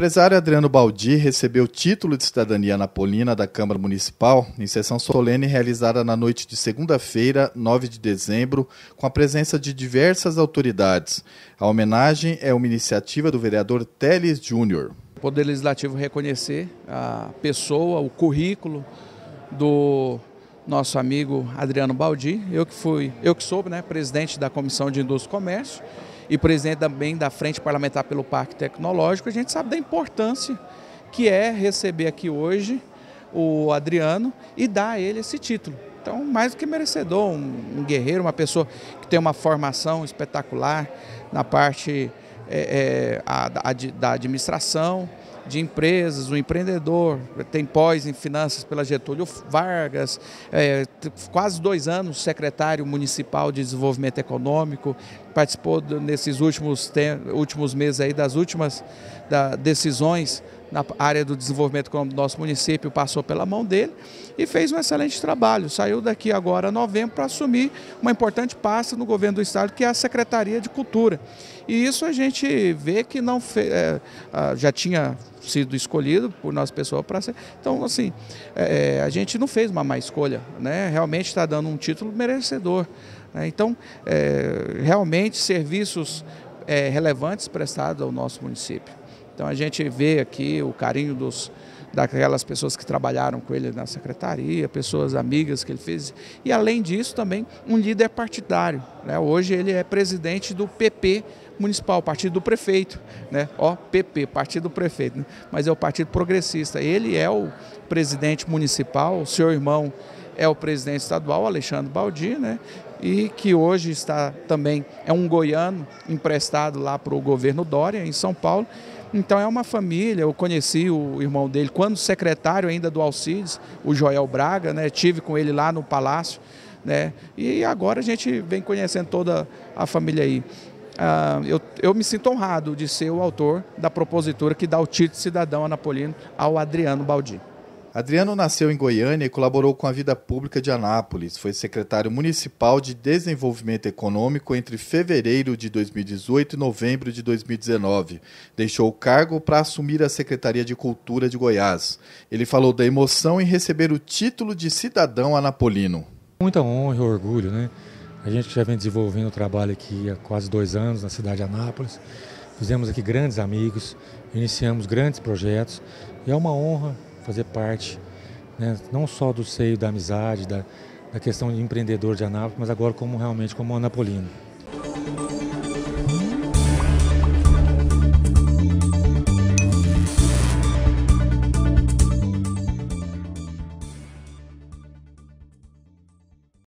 empresário Adriano Baldi recebeu o título de cidadania napolina da Câmara Municipal em sessão solene realizada na noite de segunda-feira, 9 de dezembro, com a presença de diversas autoridades. A homenagem é uma iniciativa do vereador Teles Júnior. O Poder Legislativo reconhecer a pessoa, o currículo do nosso amigo Adriano Baldi, eu que fui, eu que sou né, presidente da Comissão de Indústria e Comércio e presidente também da Frente Parlamentar pelo Parque Tecnológico, a gente sabe da importância que é receber aqui hoje o Adriano e dar a ele esse título. Então, mais do que merecedor, um, guerreiro, uma pessoa que tem uma formação espetacular na parte é, é, a, a, da administração, de empresas, um empreendedor, tem pós em finanças pela Getúlio Vargas, é, quase dois anos secretário municipal de desenvolvimento econômico, participou nesses últimos, últimos meses aí das últimas da, decisões na área do desenvolvimento econômico do nosso município, passou pela mão dele e fez um excelente trabalho. Saiu daqui agora em novembro para assumir uma importante pasta no governo do estado, que é a Secretaria de Cultura. E isso a gente vê que não é, já tinha sido escolhido por nossa pessoa para ser. Então, assim, é, a gente não fez uma má escolha, né? Realmente está dando um título merecedor. Né? Então, é, realmente serviços é, relevantes prestados ao nosso município. Então a gente vê aqui o carinho dos, daquelas pessoas que trabalharam com ele na secretaria, pessoas amigas que ele fez. E além disso, também um líder partidário. Né? Hoje ele é presidente do PP municipal, partido do prefeito, né? Ó, PP, partido do prefeito, né? mas é o Partido Progressista. Ele é o presidente municipal, o seu irmão é o presidente estadual, Alexandre Baldi, né? E que hoje está também, é um goiano emprestado lá para o governo Dória, em São Paulo, então é uma família, eu conheci o irmão dele quando secretário ainda do Alcides, o Joel Braga, né? Tive com ele lá no palácio, né? E agora a gente vem conhecendo toda a família aí. Ah, eu, eu me sinto honrado de ser o autor da propositura que dá o título de cidadão anapolino ao Adriano Baldi. Adriano nasceu em Goiânia e colaborou com a vida pública de Anápolis. Foi secretário municipal de Desenvolvimento Econômico entre fevereiro de 2018 e novembro de 2019. Deixou o cargo para assumir a Secretaria de Cultura de Goiás. Ele falou da emoção em receber o título de cidadão anapolino. Muita honra e orgulho, né? A gente já vem desenvolvendo o trabalho aqui há quase dois anos na cidade de Anápolis. Fizemos aqui grandes amigos, iniciamos grandes projetos e é uma honra fazer parte, né, não só do seio da amizade, da, da questão de empreendedor de Anápolis, mas agora como realmente como anapolino.